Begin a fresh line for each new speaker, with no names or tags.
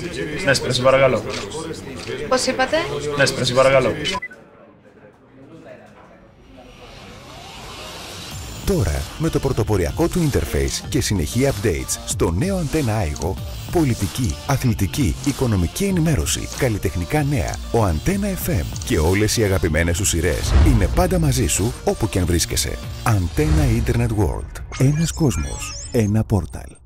Ναι, Νέσπρεση παρακαλώ.
Πώς είπατε; ναι,
Νέσπρεση παρακαλώ.
Τώρα, με το πρωτοποριακό του interface και συνεχή updates στο νέο αντένα Aigo, πολιτική, αθλητική, οικονομική ενημέρωση, καλλιτεχνικά νέα, ο αντένα FM και όλες οι αγαπημένες σου σειρές είναι πάντα μαζί σου όπου και αν βρίσκεσαι. Αντένα Internet World. Ένας κόσμος. Ένα πόρταλ.